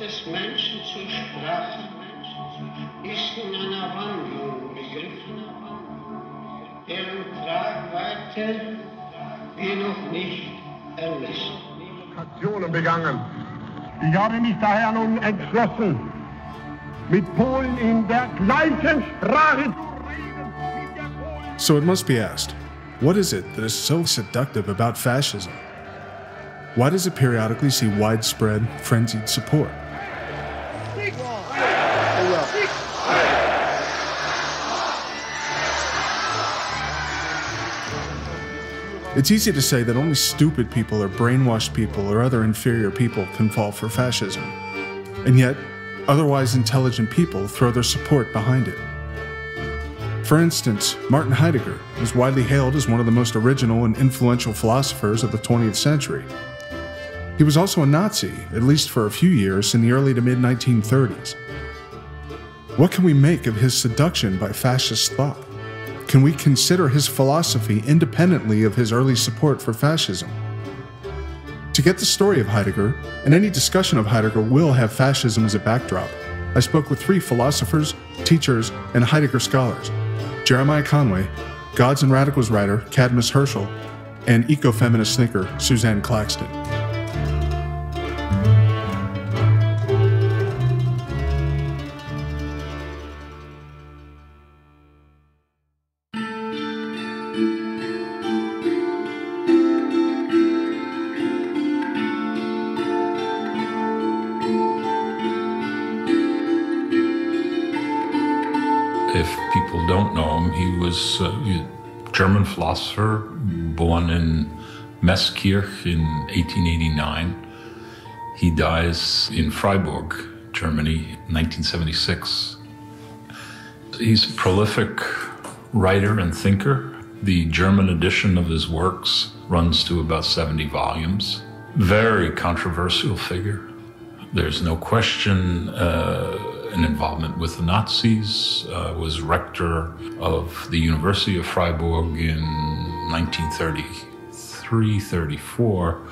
des Menschen zur Sprache ist in einer Wandlung begriffen, deren Tragweite wir noch nicht ermessen. Provokationen begangen. Ich habe mich daher nun entschlossen, mit Polen in der gleichen Sprache zu reden. mit der Polen- So it must be asked what is it that is so seductive about fascism? Why does it periodically see widespread, frenzied support? It's easy to say that only stupid people or brainwashed people or other inferior people can fall for fascism. And yet, otherwise intelligent people throw their support behind it. For instance, Martin Heidegger is widely hailed as one of the most original and influential philosophers of the 20th century. He was also a Nazi, at least for a few years in the early to mid 1930s. What can we make of his seduction by fascist thought? Can we consider his philosophy independently of his early support for fascism? To get the story of Heidegger, and any discussion of Heidegger will have fascism as a backdrop, I spoke with three philosophers, teachers, and Heidegger scholars Jeremiah Conway, Gods and Radicals writer Kadmus Herschel, and ecofeminist thinker Susanne Claxton. Born in Meßkirch in 1889. He dies in Freiburg, Germany, 1976. He's a prolific writer and thinker. The German edition of his works runs to about 70 volumes. Very controversial figure. There's no question uh, an involvement with the Nazis, uh, was rector of the University of Freiburg in 1933 34,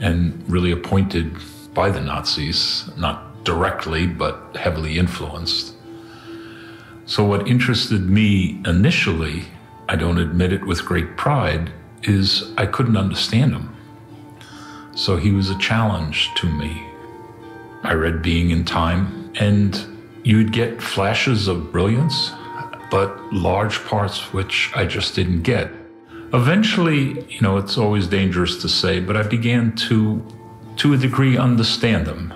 and really appointed by the Nazis, not directly, but heavily influenced. So, what interested me initially, I don't admit it with great pride, is I couldn't understand him. So, he was a challenge to me. I read Being and Time, and you'd get flashes of brilliance, but large parts which I just didn't get. Eventually, you know, it's always dangerous to say, but I began to, to a degree, understand them.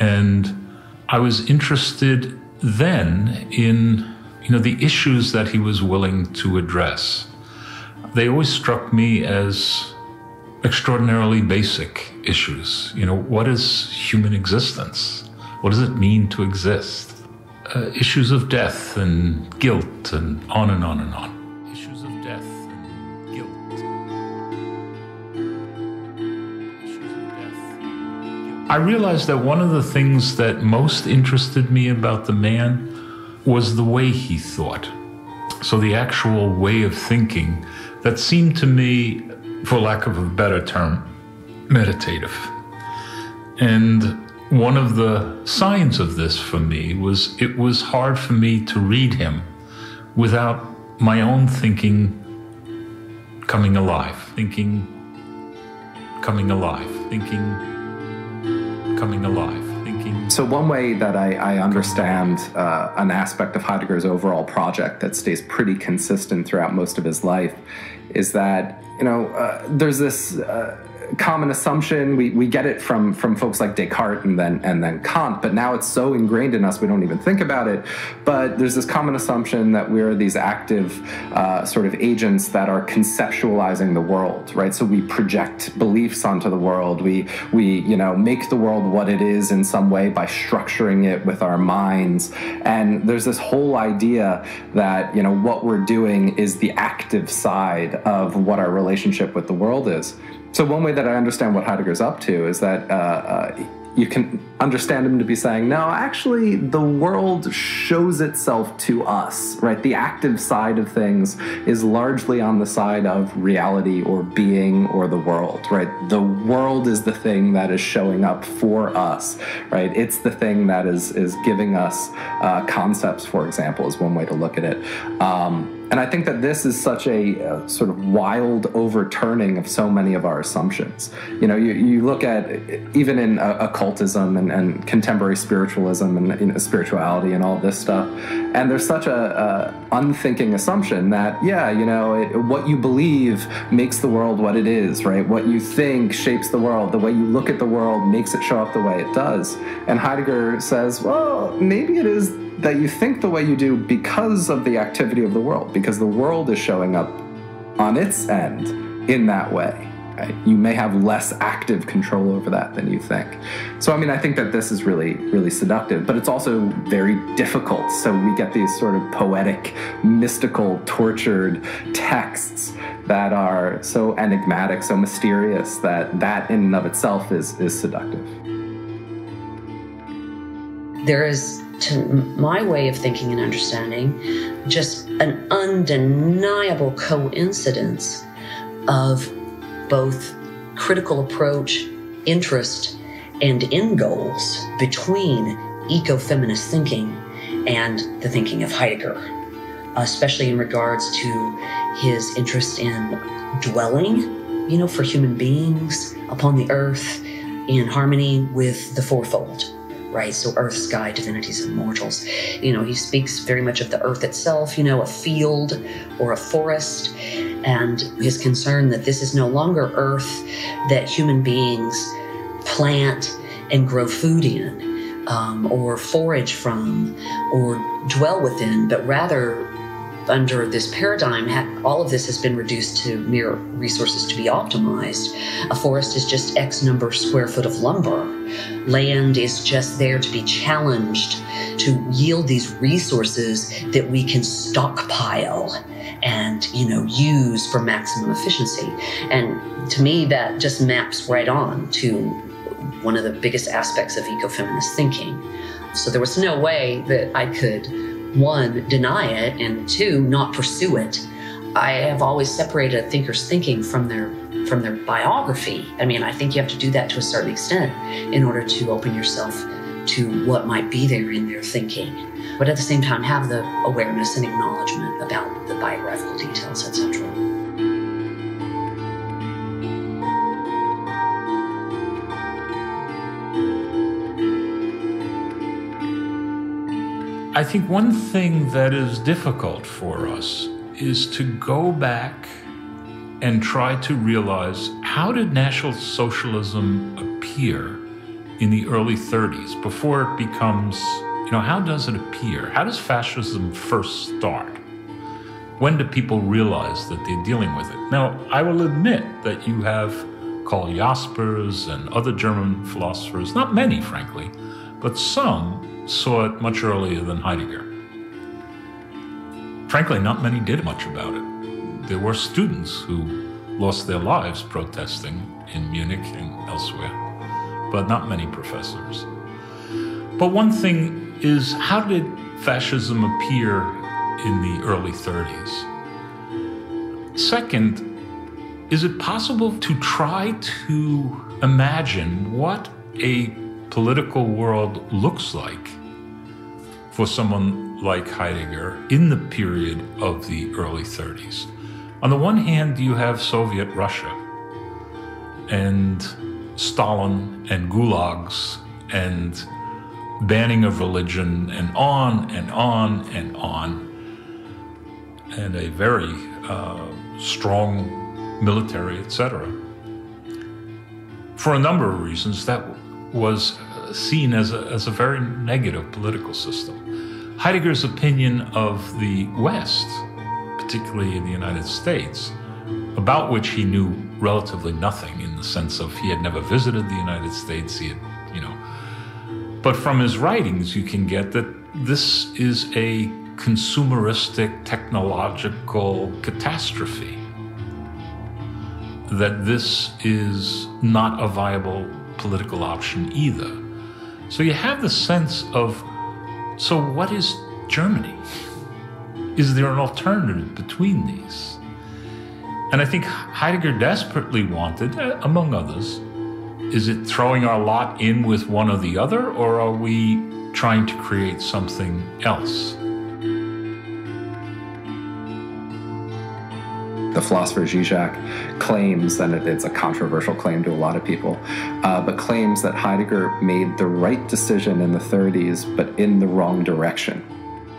And I was interested then in, you know, the issues that he was willing to address. They always struck me as extraordinarily basic issues. You know, what is human existence? What does it mean to exist? Uh, issues of death and guilt and on and on and on. I realized that one of the things that most interested me about the man was the way he thought. So, the actual way of thinking that seemed to me, for lack of a better term, meditative. And one of the signs of this for me was it was hard for me to read him without my own thinking coming alive, thinking coming alive, thinking coming alive, thinking. So, one way that I, I understand uh, an aspect of Heidegger's overall project that stays pretty consistent throughout most of his life is that, you know, uh, there's this. Common assumption. We, we get it from from folks like Descartes and then and then Kant but now it's so ingrained in us we don't even think about it. But there's this common assumption that we're these active uh, sort of agents that are conceptualizing the world right? So we project beliefs onto the world. We we you know make the world what it is in some way by structuring it with our minds. And there's this whole idea that you know what we're doing is the active side of what our relationship with the world is so one way that I understand what Heidegger's up to is that uh, uh, you can understand him to be saying, no, actually, the world shows itself to us, right? The active side of things is largely on the side of reality or being or the world, right? The world is the thing that is showing up for us, right? It's the thing that is is giving us uh, concepts, for example, is one way to look at it. Um, and I think that this is such a, uh, sort of wild overturning of so many of our assumptions. You know, you, you look at even in uh, occultism and, and, contemporary spiritualism and you know, spirituality and all this stuff, and there's such a, a unthinking assumption that yeah, you know, it, what you believe makes the world what it is, right? What you think shapes the world. The way you look at the world makes it show up the way it does. And Heidegger says, well, maybe it is that you think the way you do because of the activity of the world, because the world is showing up on its end in that way. You may have less active control over that than you think. So, I mean, I think that this is really, really seductive, but it's also very difficult. So, we get these sort of poetic, mystical, tortured texts that are so enigmatic, so mysterious that that in and of itself is, is seductive. There is to my way of thinking and understanding, just an undeniable coincidence of both critical approach, interest, and end goals between eco-feminist thinking and the thinking of Heidegger, especially in regards to his interest in dwelling, you know, for human beings upon the earth in harmony with the fourfold right? So earth, sky, divinities, and mortals. You know, he speaks very much of the earth itself, you know, a field or a forest, and his concern that this is no longer earth that human beings plant and grow food in, um, or forage from, or dwell within, but rather under this paradigm, all of this has been reduced to mere resources to be optimized. A forest is just X number square foot of lumber. Land is just there to be challenged to yield these resources that we can stockpile and you know use for maximum efficiency and to me that just maps right on to one of the biggest aspects of ecofeminist thinking so there was no way that i could one, deny it, and two, not pursue it. I have always separated a thinker's thinking from their from their biography. I mean, I think you have to do that to a certain extent in order to open yourself to what might be there in their thinking, but at the same time have the awareness and acknowledgement about the biographical details, etc. I think one thing that is difficult for us is to go back and try to realize how did National Socialism appear in the early 30s before it becomes, you know, how does it appear? How does fascism first start? When do people realize that they're dealing with it? Now, I will admit that you have Karl Jaspers and other German philosophers, not many, frankly, but some saw it much earlier than Heidegger. Frankly, not many did much about it. There were students who lost their lives protesting in Munich and elsewhere, but not many professors. But one thing is how did fascism appear in the early 30s? Second, is it possible to try to imagine what a political world looks like for someone like Heidegger in the period of the early 30s. On the one hand, you have Soviet Russia and Stalin and gulags and banning of religion and on and on and on, and a very uh, strong military, etc. For a number of reasons, that was uh, seen as a, as a very negative political system. Heidegger's opinion of the West, particularly in the United States, about which he knew relatively nothing in the sense of he had never visited the United States, he had, you know. But from his writings, you can get that this is a consumeristic technological catastrophe. That this is not a viable political option either So you have the sense of so what is Germany? Is there an alternative between these? And I think Heidegger desperately wanted, uh, among others, is it throwing our lot in with one or the other, or are we trying to create something else? The philosopher Zizek claims, and it's a controversial claim to a lot of people, uh, but claims that Heidegger made the right decision in the 30s, but in the wrong direction.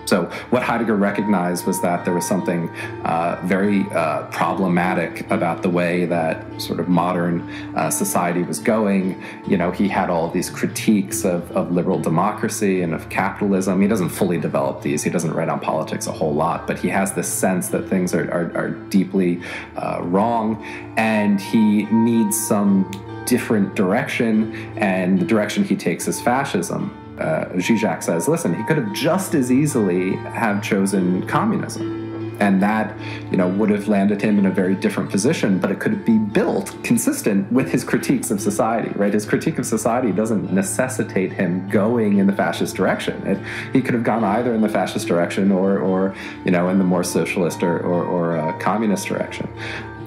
So, what Heidegger recognized was that there was something uh, very uh, problematic about the way that sort of modern uh, society was going. You know, he had all these critiques of, of liberal democracy and of capitalism. He doesn't fully develop these, he doesn't write on politics a whole lot, but he has this sense that things are, are, are deeply uh, wrong and he needs some different direction, and the direction he takes is fascism uh, Zizek says, listen, he could have just as easily have chosen communism. And that, you know, would have landed him in a very different position, but it could be built consistent with his critiques of society, right? His critique of society doesn't necessitate him going in the fascist direction. It, he could have gone either in the fascist direction or, or you know, in the more socialist or, or, or uh, communist direction.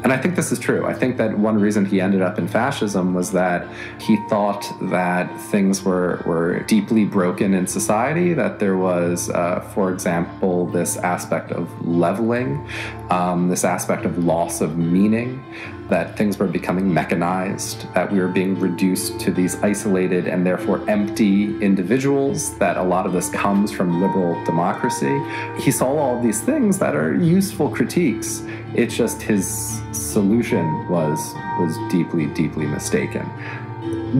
And I think this is true. I think that one reason he ended up in fascism was that he thought that things were, were deeply broken in society, that there was, uh, for example, this aspect of leveling, um, this aspect of loss of meaning, that things were becoming mechanized, that we were being reduced to these isolated and therefore empty individuals, that a lot of this comes from liberal democracy. He saw all these things that are useful critiques. It's just his solution was was deeply, deeply mistaken.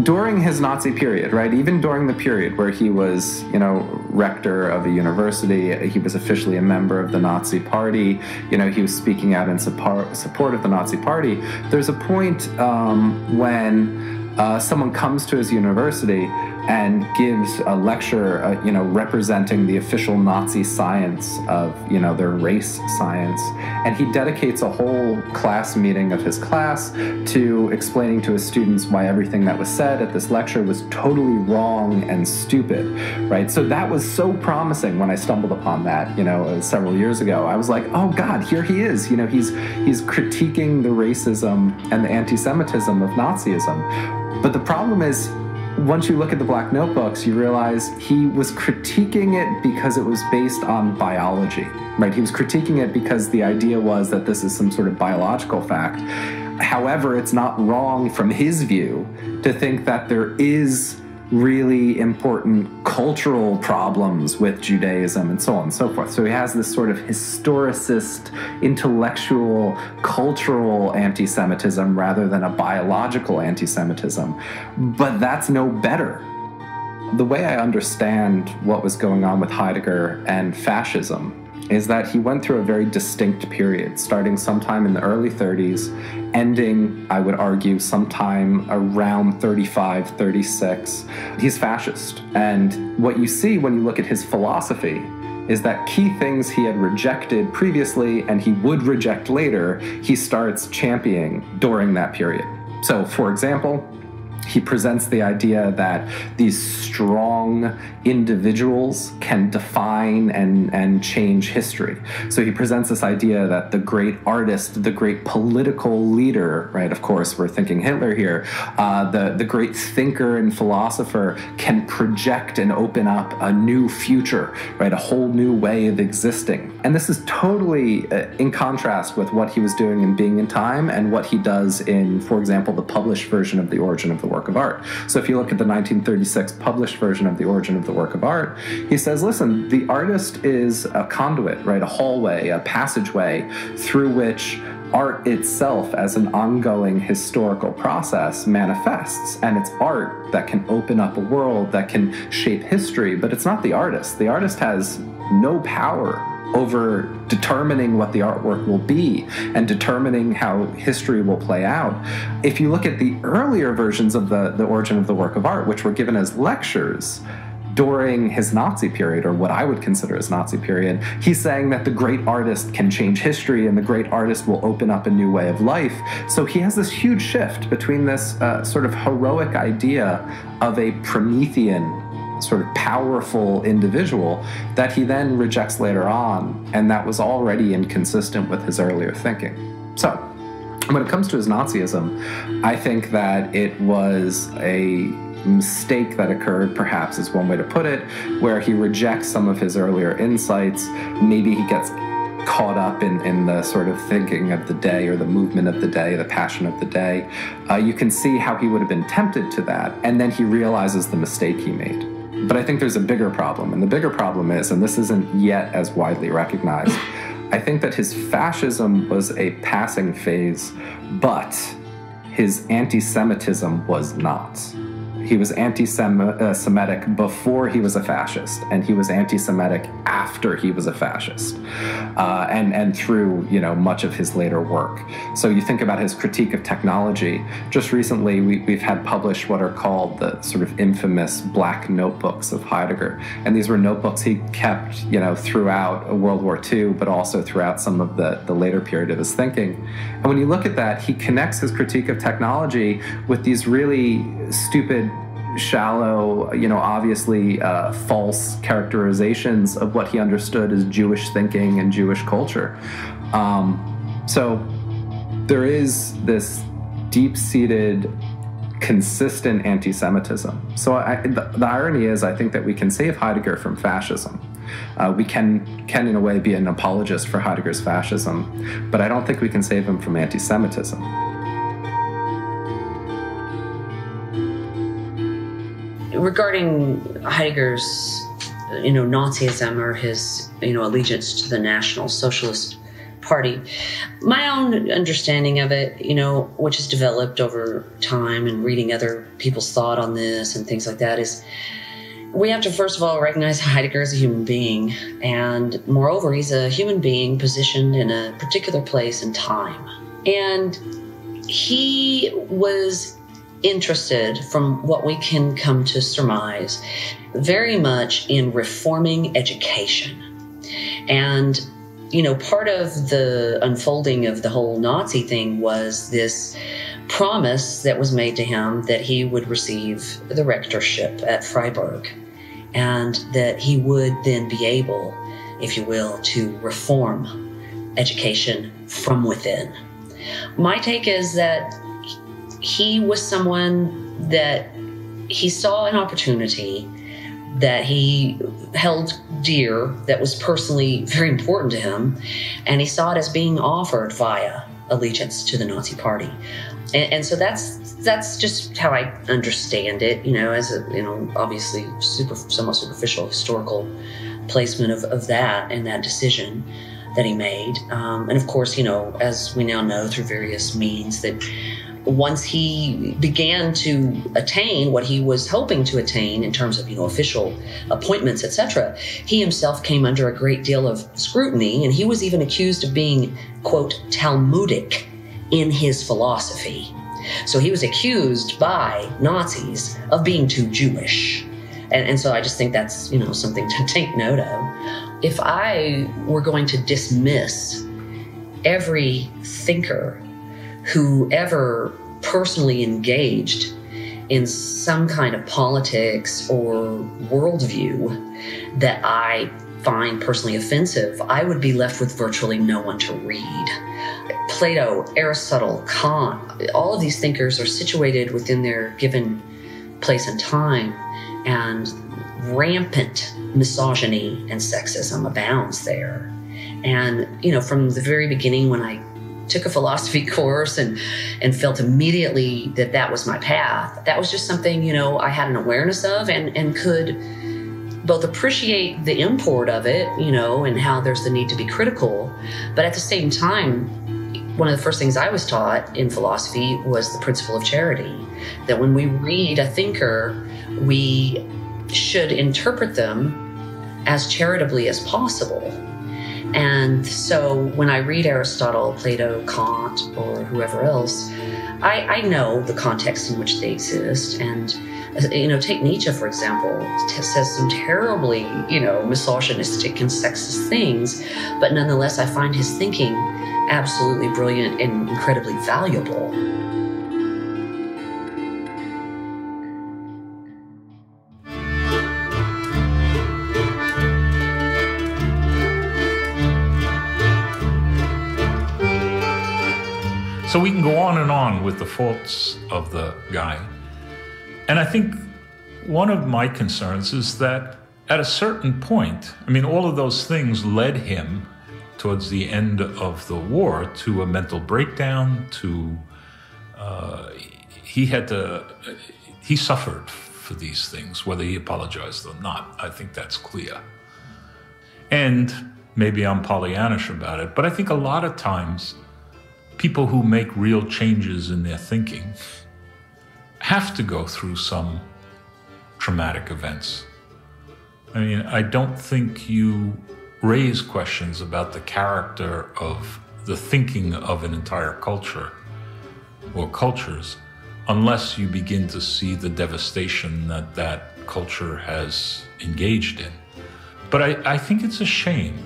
During his Nazi period, right, even during the period where he was, you know, rector of a university, he was officially a member of the Nazi Party, you know, he was speaking out in support, of the Nazi Party. There's a point um, when uh, someone comes to his university and gives a lecture, uh, you know, representing the official Nazi science of, you know, their race science. And he dedicates a whole class meeting of his class to explaining to his students why everything that was said at this lecture was totally wrong and stupid, right? So that was so promising when I stumbled upon that, you know, uh, several years ago. I was like, oh God, here he is. You know, he's he's critiquing the racism and the anti-Semitism of Nazism. But the problem is once you look at the Black Notebooks, you realize he was critiquing it because it was based on biology, right? He was critiquing it because the idea was that this is some sort of biological fact. However, it's not wrong from his view to think that there is really important cultural problems with Judaism and so on and so forth. So he has this sort of historicist, intellectual, cultural anti Semitism rather than a biological anti Semitism. But that's no better. The way I understand what was going on with Heidegger and fascism is that he went through a very distinct period, starting sometime in the early 30s, ending, I would argue, sometime around 35, 36. He's fascist. And what you see when you look at his philosophy is that key things he had rejected previously and he would reject later, he starts championing during that period. So, for example, he presents the idea that these strong individuals can define and, and change history. So he presents this idea that the great artist, the great political leader, right? Of course, we're thinking Hitler here, uh, the, the great thinker and philosopher can project and open up a new future, right? A whole new way of existing. And this is totally uh, in contrast with what he was doing in Being and Time and what he does in, for example, the published version of The Origin of the Work of Art. So if you look at the 1936 published version of The Origin of the Work of Art, he says, listen, the artist is a conduit, right? A hallway, a passageway through which art itself as an ongoing historical process manifests and it's art that can open up a world that can shape history but it's not the artist the artist has no power over determining what the artwork will be and determining how history will play out. If you look at the earlier versions of the, the origin of the work of art, which were given as lectures, during his Nazi period, or what I would consider his Nazi period, he's saying that the great artist can change history and the great artist will open up a new way of life. So he has this huge shift between this uh, sort of heroic idea of a Promethean sort of powerful individual that he then rejects later on, and that was already inconsistent with his earlier thinking. So, when it comes to his Nazism, I think that it was a mistake that occurred, perhaps is one way to put it, where he rejects some of his earlier insights. Maybe he gets caught up in, in the sort of thinking of the day or the movement of the day, the passion of the day. Uh, you can see how he would have been tempted to that, and then he realizes the mistake he made. But I think there's a bigger problem, and the bigger problem is, and this isn't yet as widely recognized, I think that his fascism was a passing phase, but his anti Semitism was not he was anti-Semitic before he was a fascist, and he was anti-Semitic after he was a fascist, uh, and and through you know much of his later work. So you think about his critique of technology. Just recently, we, we've had published what are called the sort of infamous Black Notebooks of Heidegger, and these were notebooks he kept you know throughout World War II, but also throughout some of the the later period of his thinking. And when you look at that, he connects his critique of technology with these really stupid shallow, you know, obviously uh, false characterizations of what he understood as Jewish thinking and Jewish culture. Um, so there is this deep seated, consistent anti Semitism. So I, the, the, irony is, I think that we can save Heidegger from fascism. Uh, we can, can, in a way, be an apologist for Heidegger's fascism, but I don't think we can save him from anti Semitism. Regarding Heidegger's, you know, Nazism or his, you know, allegiance to the National Socialist Party, my own understanding of it, you know, which has developed over time and reading other people's thought on this and things like that, is we have to first of all recognize Heidegger as a human being, and moreover, he's a human being positioned in a particular place and time. And he was interested, from what we can come to surmise, very much in reforming education. And, you know, part of the unfolding of the whole Nazi thing was this promise that was made to him that he would receive the rectorship at Freiburg and that he would then be able, if you will, to reform education from within. My take is that he was someone that he saw an opportunity that he held dear, that was personally very important to him, and he saw it as being offered via allegiance to the Nazi Party. And, and, so that's that's just how I understand it, you know, as a you know obviously super somewhat superficial historical placement of, of that and that decision that he made. Um, and of course, you know, as we now know through various means that once he began to attain what he was hoping to attain in terms of you know official appointments etc he himself came under a great deal of scrutiny and he was even accused of being quote talmudic in his philosophy. So he was accused by nazis of being too jewish. And, and so i just think that's you know something to take note of. If i were going to dismiss every thinker who ever personally engaged in some kind of politics or worldview that I find personally offensive, I would be left with virtually no one to read. Plato, Aristotle, Kant, all of these thinkers are situated within their given place and time, and rampant misogyny and sexism abounds there. And, you know, from the very beginning when I took a philosophy course and and felt immediately that that was my path. That was just something you know I had an awareness of and and could both appreciate the import of it, you know, and how there's the need to be critical, but at the same time, one of the first things I was taught in philosophy was the principle of charity. That when we read a thinker, we should interpret them as charitably as possible And so when I read Aristotle, Plato, Kant, or whoever else, I, I know the context in which they exist. And, you know, take Nietzsche, for example, says some terribly, you know, misogynistic and sexist things, but nonetheless, I find his thinking absolutely brilliant and incredibly valuable. So we can go on and on with the faults of the guy. And I think one of my concerns is that at a certain point, I mean, all of those things led him towards the end of the war to a mental breakdown, to uh, he had to, he suffered for these things, whether he apologized or not. I think that's clear. And maybe I'm Pollyannish about it, but I think a lot of times people who make real changes in their thinking have to go through some traumatic events. I mean, I don't think you raise questions about the character of the thinking of an entire culture or cultures unless you begin to see the devastation that that culture has engaged in. But I, I think it's a shame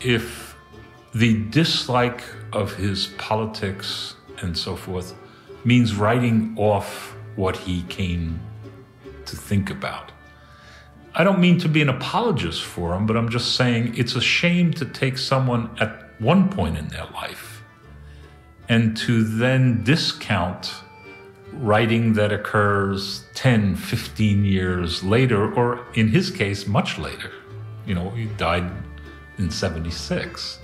if the dislike of his politics and so forth means writing off what he came to think about. I don't mean to be an apologist for him, but I'm just saying it's a shame to take someone at one point in their life and to then discount writing that occurs 10, 15 years later, or in his case, much later. You know, he died in 76.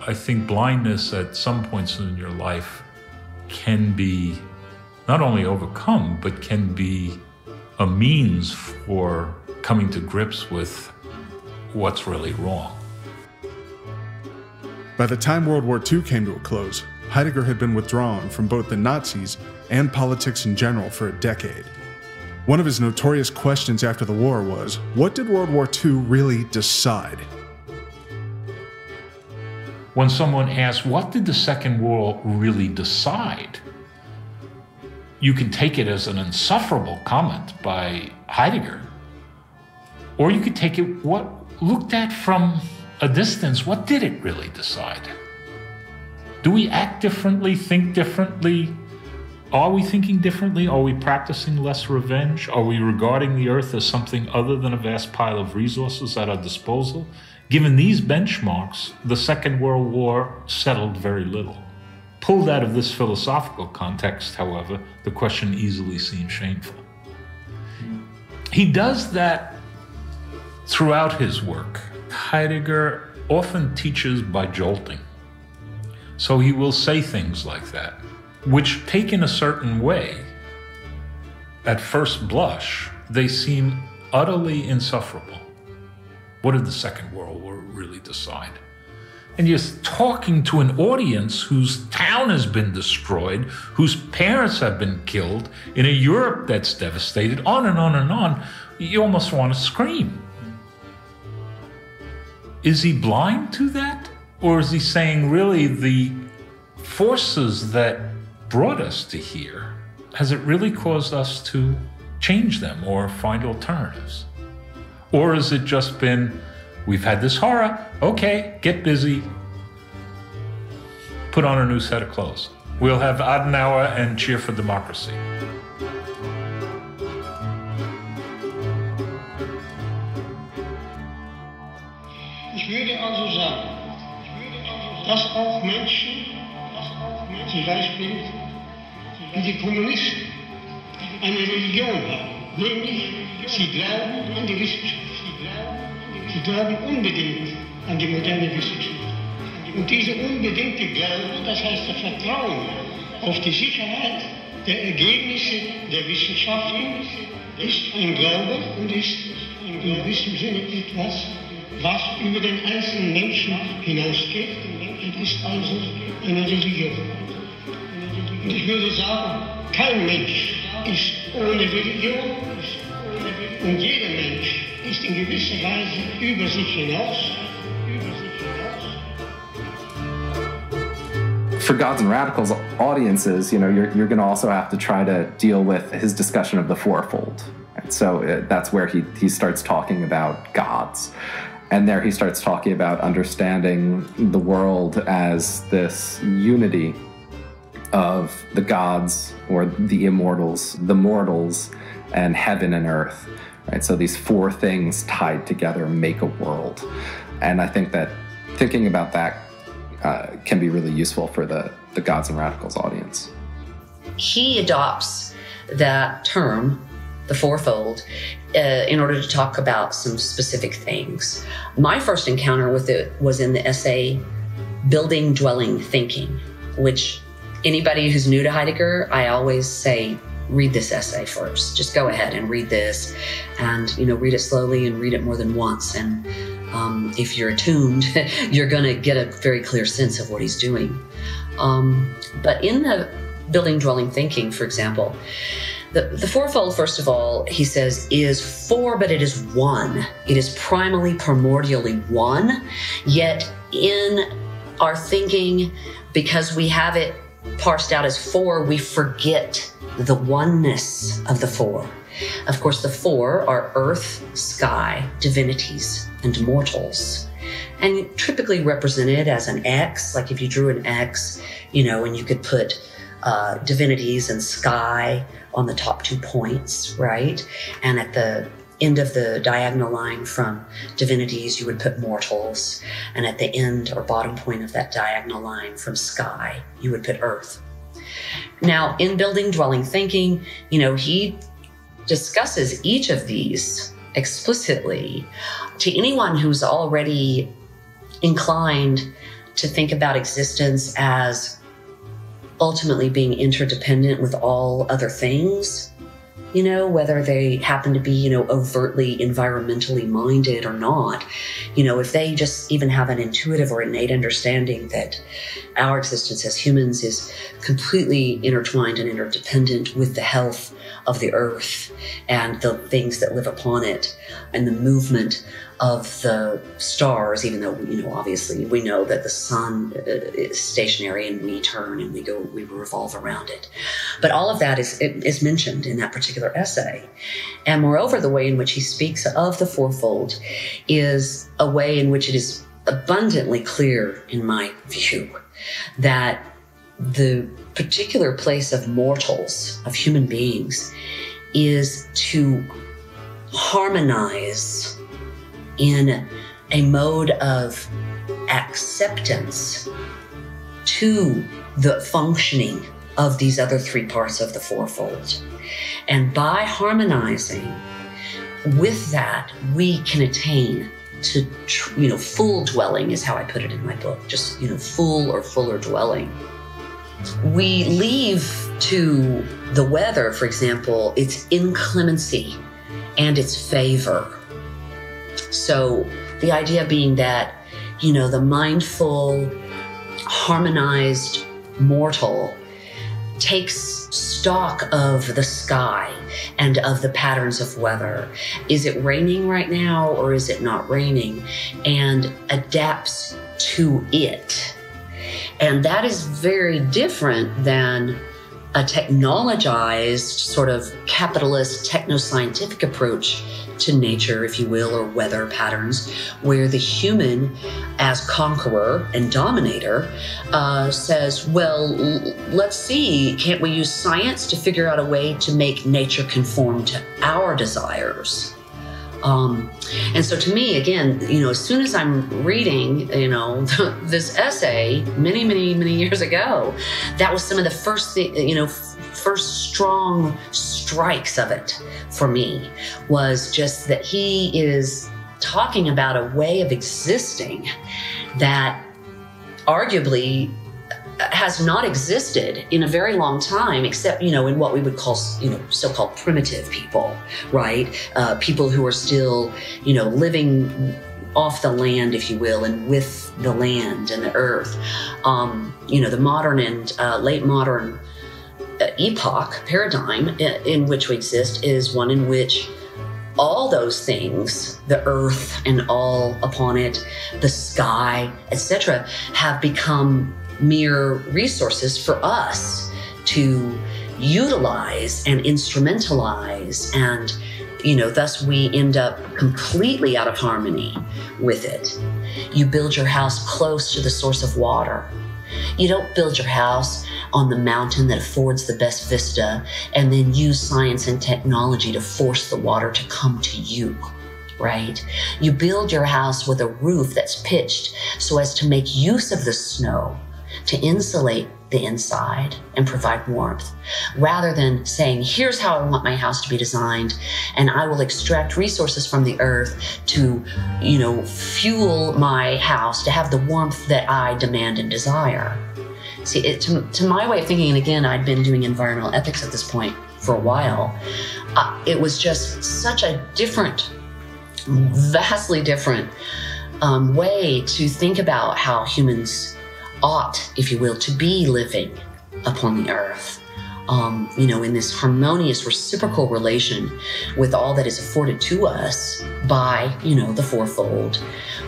I think blindness at some points in your life can be not only overcome, but can be a means for coming to grips with what's really wrong. By the time World War II came to a close, Heidegger had been withdrawn from both the Nazis and politics in general for a decade. One of his notorious questions after the war was what did World War II really decide? When someone asks, what did the Second World really decide? You can take it as an insufferable comment by Heidegger, or you could take it what looked at from a distance, what did it really decide? Do we act differently, think differently? Are we thinking differently? Are we practicing less revenge? Are we regarding the earth as something other than a vast pile of resources at our disposal? Given these benchmarks, the Second World War settled very little. Pulled out of this philosophical context, however, the question easily seems shameful. He does that throughout his work. Heidegger often teaches by jolting. So he will say things like that, which, taken a certain way, at first blush, they seem utterly insufferable. What did the Second World War really decide? And you're talking to an audience whose town has been destroyed, whose parents have been killed, in a Europe that's devastated, on and on and on. You almost want to scream. Is he blind to that? Or is he saying, really, the forces that brought us to here, has it really caused us to change them or find alternatives? Or has it just been, we've had this horror, okay, get busy, put on a new set of clothes. We'll have Adenauer and cheer for democracy. Ich würde also sagen, dass auch Menschen, zum Beispiel die Kommunisten, eine Religion haben, nämlich sie glauben an die Wissenschaft. Sie glauben unbedingt an die moderne Wissenschaft. Und diese unbedingte Glaube, das heißt das Vertrauen auf die Sicherheit der Ergebnisse der Wissenschaften, ist ein Glaube und ist in gewissem Sinne etwas, was über den einzelnen Menschen hinausgeht und ist also eine Religion. Und ich würde sagen, kein Mensch ist ohne Religion und jeder Mensch ist in gewisser Weise über sich hinaus. For Gods and Radicals audiences, you know, you're, you're going to also have to try to deal with his discussion of the fourfold. And so uh, that's where he, he starts talking about gods. And there he starts talking about understanding the world as this unity of the gods or the immortals, the mortals, and heaven and earth. Right? So these four things tied together make a world. And I think that thinking about that uh, can be really useful for the, the Gods and Radicals audience. He adopts that term, the fourfold, uh, in order to talk about some specific things. My first encounter with it was in the essay Building Dwelling Thinking, which anybody who's new to Heidegger, I always say, read this essay first. Just go ahead and read this and, you know, read it slowly and read it more than once. And um, if you're attuned, you're going to get a very clear sense of what he's doing. Um, but in the building dwelling thinking, for example, the, the fourfold, first of all, he says, is four, but it is one. It is primally, primordially one. Yet in our thinking, because we have it parsed out as four, we forget the oneness of the four. Of course, the four are earth, sky, divinities, and mortals. And typically represented as an X, like if you drew an X, you know, and you could put uh, divinities and sky on the top two points, right? And at the end of the diagonal line from divinities, you would put mortals. And at the end or bottom point of that diagonal line from sky, you would put earth. Now, in building dwelling thinking, you know, he discusses each of these explicitly to anyone who's already inclined to think about existence as ultimately being interdependent with all other things you know, whether they happen to be, you know, overtly environmentally minded or not. You know, if they just even have an intuitive or innate understanding that our existence as humans is completely intertwined and interdependent with the health of the earth and the things that live upon it and the movement of the stars, even though, you know, obviously we know that the sun uh, is stationary and we turn and we go, we revolve around it. But all of that is, is mentioned in that particular essay. And moreover, the way in which he speaks of the fourfold is a way in which it is abundantly clear, in my view, that the particular place of mortals, of human beings, is to harmonize in a mode of acceptance to the functioning of these other three parts of the fourfold. And by harmonizing with that, we can attain to, you know, full dwelling is how I put it in my book, just, you know, full or fuller dwelling. We leave to the weather, for example, its inclemency and its favor so the idea being that, you know, the mindful, harmonized mortal takes stock of the sky and of the patterns of weather. Is it raining right now or is it not raining? And adapts to it. And that is very different than a technologized, sort of capitalist, techno scientific approach to nature, if you will, or weather patterns, where the human, as conqueror and dominator, uh, says, Well, let's see, can't we use science to figure out a way to make nature conform to our desires? Um, and so to me, again, you know, as soon as I'm reading, you know, this essay many, many, many years ago, that was some of the first, you know, first strong strikes of it for me was just that he is talking about a way of existing that arguably has not existed in a very long time, except, you know, in what we would call, you know, so called primitive people, right? Uh, people who are still, you know, living off the land, if you will, and with the land and the earth. Um, you know, the modern and uh, late modern epoch paradigm in, which we exist is one in which all those things the earth and all upon it the sky etc have become mere resources for us to utilize and instrumentalize and you know thus we end up completely out of harmony with it. You build your house close to the source of water you don't build your house on the mountain that affords the best vista and then use science and technology to force the water to come to you right? You build your house with a roof that's pitched so as to make use of the snow to insulate the inside and provide warmth rather than saying, here's how I want my house to be designed, and I will extract resources from the earth to, you know, fuel my house to have the warmth that I demand and desire. See, it, to, to my way of thinking, and again, I'd been doing environmental ethics at this point for a while, uh, it was just such a different, vastly different um, way to think about how humans ought, if you will, to be living upon the earth. Um, you know, in this harmonious reciprocal relation with all that is afforded to us by, you know, the fourfold,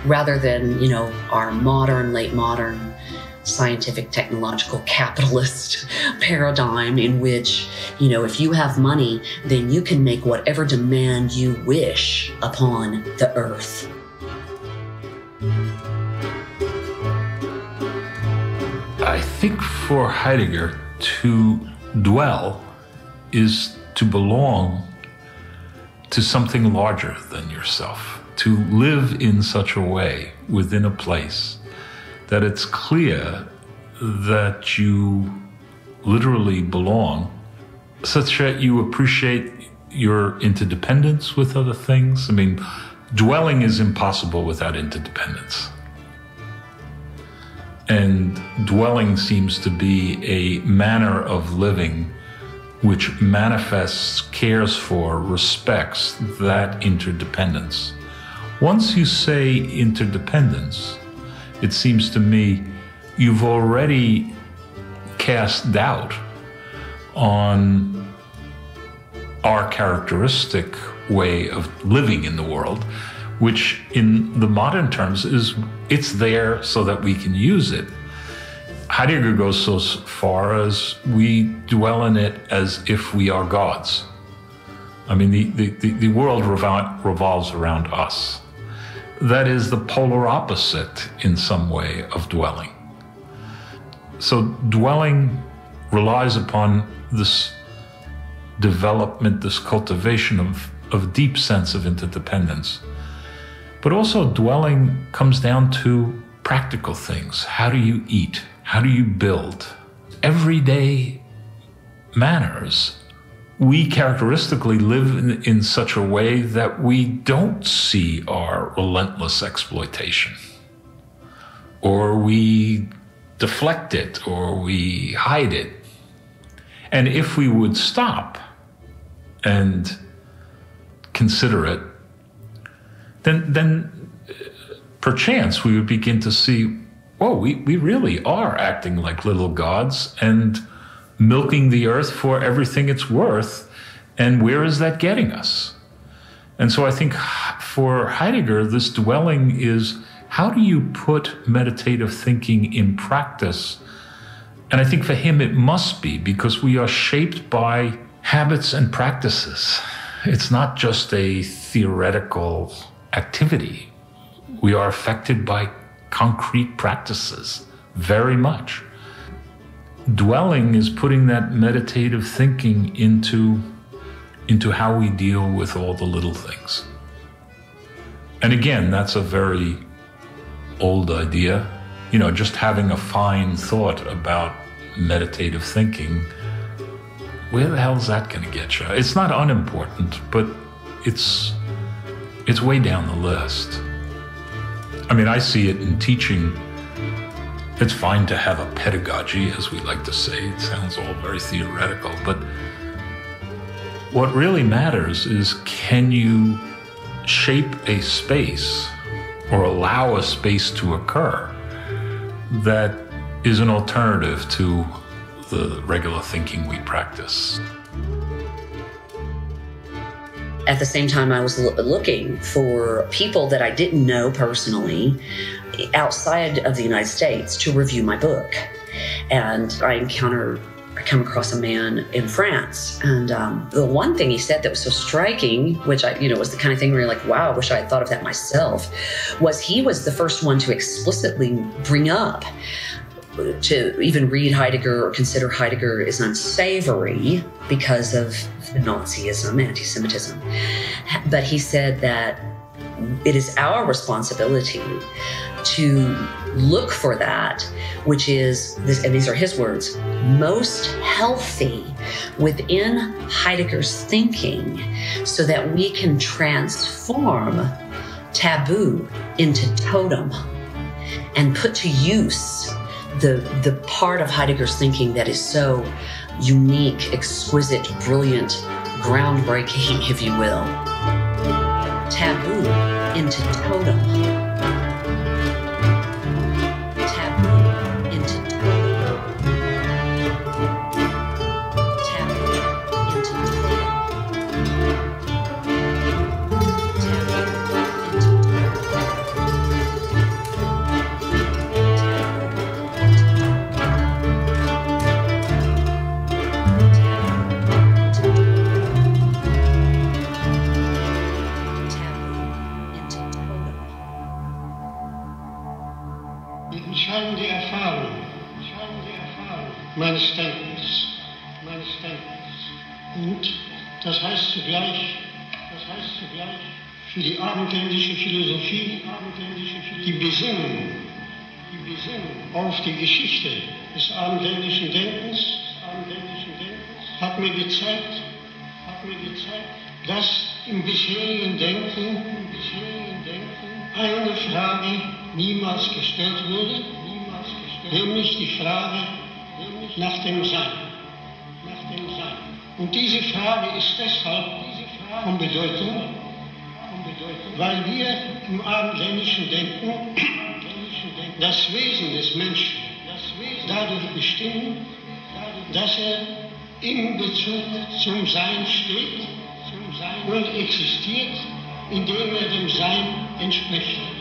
rather than, you know, our modern, late modern, scientific, technological, capitalist paradigm in which, you know, if you have money, then you can make whatever demand you wish upon the earth. I think for Heidegger, to dwell is to belong to something larger than yourself, to live in such a way within a place that it's clear that you literally belong, such that you appreciate your interdependence with other things. I mean, dwelling is impossible without interdependence. And dwelling seems to be a manner of living which manifests, cares for, respects that interdependence. Once you say interdependence, it seems to me you've already cast doubt on our characteristic way of living in the world which in the modern terms is it's there so that we can use it. Heidegger goes so far as we dwell in it as if we are gods. I mean, the, the, the world revolves around us. That is the polar opposite in some way of dwelling. So, dwelling relies upon this development, this cultivation of, of deep sense of interdependence. But also, dwelling comes down to practical things. How do you eat? How do you build? Everyday manners. We characteristically live in, in such a way that we don't see our relentless exploitation, or we deflect it, or we hide it. And if we would stop and consider it, then then uh, perchance we would begin to see, whoa, we, we really are acting like little gods and milking the earth for everything it's worth. And where is that getting us? And so I think for Heidegger, this dwelling is how do you put meditative thinking in practice? And I think for him, it must be because we are shaped by habits and practices. It's not just a theoretical activity. We are affected by concrete practices very much. Dwelling is putting that meditative thinking into, into how we deal with all the little things. And again, that's a very old idea. You know, just having a fine thought about meditative thinking, where the hell is that going to get you? It's not unimportant, but it's it's way down the list. I mean, I see it in teaching. It's fine to have a pedagogy, as we like to say. It sounds all very theoretical, but what really matters is can you shape a space or allow a space to occur that is an alternative to the regular thinking we practice at the same time, I was l- looking for people that I didn't know personally outside of the United States to review my book. And I encounter I come across a man in France, and um, the one thing he said that was so striking, which I, you know, was the kind of thing where you're like, "Wow, I wish I had thought of that myself," was he was the first one to explicitly bring up to even read Heidegger or consider Heidegger is unsavory because of Nazism, anti-Semitism. But he said that it is our responsibility to look for that which is this and these are his words most healthy within heidegger's thinking so that we can transform taboo into totem and put to use the the part of heidegger's thinking that is so unique exquisite brilliant groundbreaking if you will. Taboo into totem Mich haben die Erfahrung, mich die Erfahrung meines Denkens, meines Denkens. Und das heißt zugleich, das heißt zugleich für die abendländische Philosophie, die, abendländische Philosophie, die Besinnung, die Besinnung auf die Geschichte des abendländischen Denkens, des abendländischen Denkens hat mir gezeigt, hat mir gezeigt, dass im bisherigen Denken, im bisherigen Denken eine Frage niemals gestellt wurde, nämlich die Frage nach dem Sein. Und diese Frage ist deshalb von Bedeutung, weil wir im abendländischen Denken das Wesen des Menschen dadurch bestimmen, dass er im Bezug zum Sein steht und existiert, indem er dem Sein entspricht.